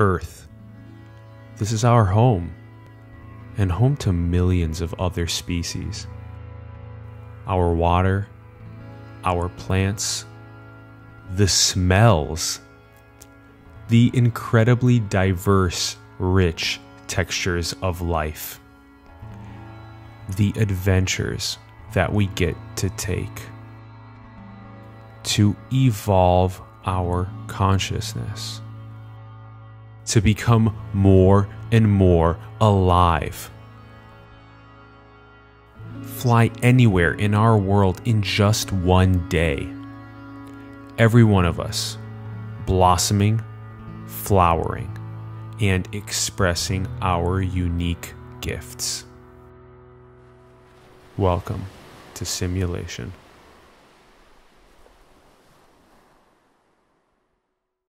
Earth. This is our home, and home to millions of other species. Our water, our plants, the smells, the incredibly diverse, rich textures of life, the adventures that we get to take to evolve our consciousness, to become more and more alive. Fly anywhere in our world in just one day. Every one of us blossoming, flowering, and expressing our unique gifts. Welcome to Simulation.